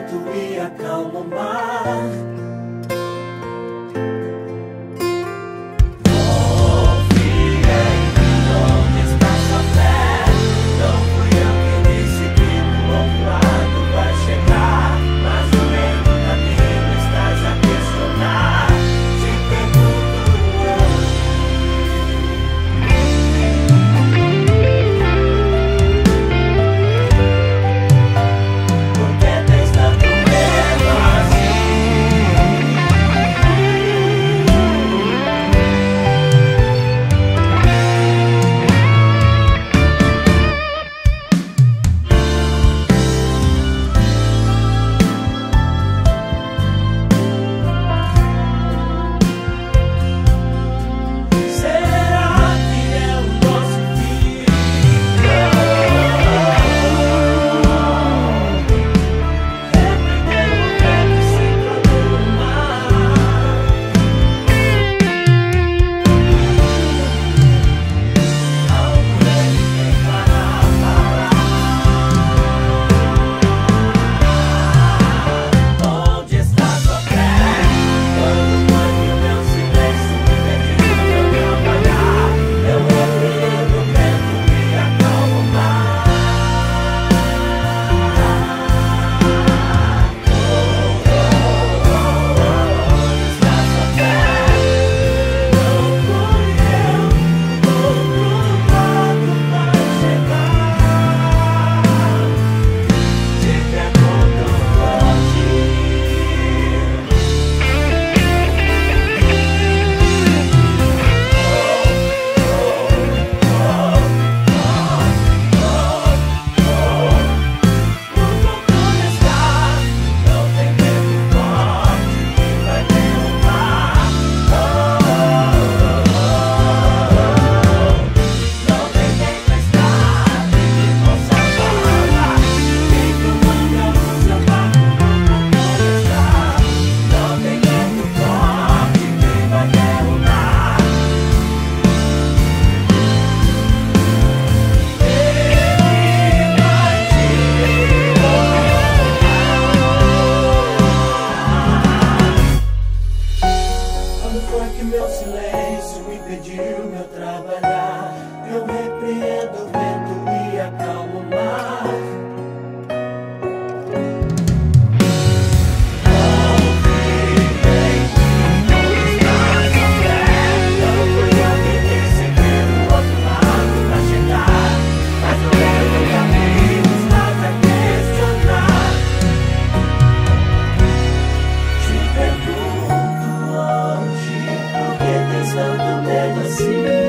vento e acalma o mar. foi que meu silêncio impediu meu trabalhar. Eu repreendo o vento e acalmo see.